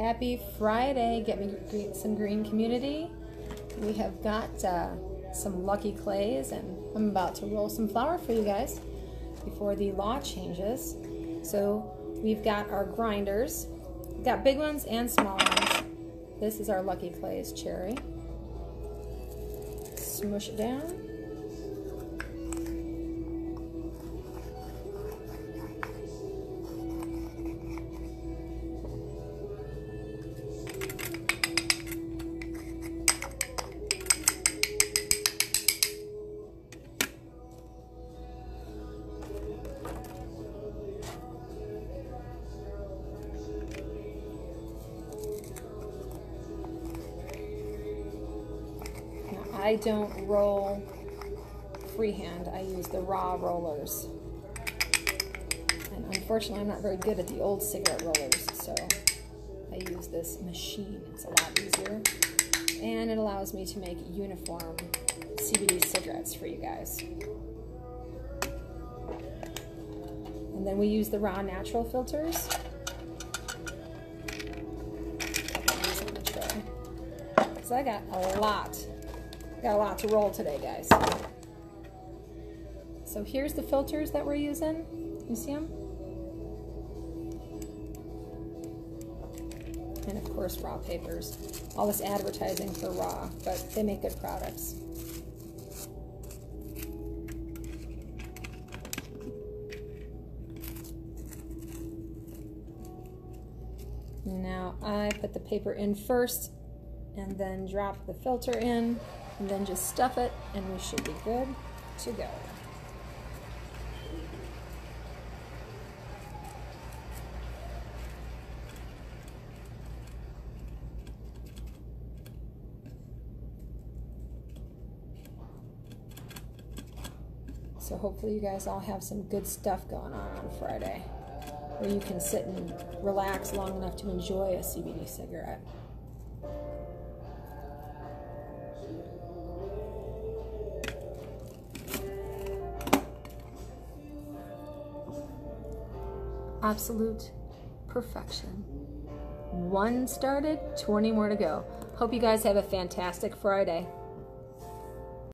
Happy Friday, Get Me Some Green community. We have got uh, some lucky clays, and I'm about to roll some flower for you guys before the law changes. So we've got our grinders, we've got big ones and small ones. This is our lucky clays cherry. Smush it down. I don't roll freehand. I use the raw rollers. And unfortunately, I'm not very good at the old cigarette rollers, so I use this machine. It's a lot easier. And it allows me to make uniform CBD cigarettes for you guys. And then we use the raw natural filters. So I got a lot Got a lot to roll today, guys. So here's the filters that we're using. You see them? And of course, raw papers. All this advertising for raw, but they make good products. Now I put the paper in first and then drop the filter in and then just stuff it and we should be good to go. So hopefully you guys all have some good stuff going on on Friday where you can sit and relax long enough to enjoy a CBD cigarette. Absolute perfection. One started, 20 more to go. Hope you guys have a fantastic Friday.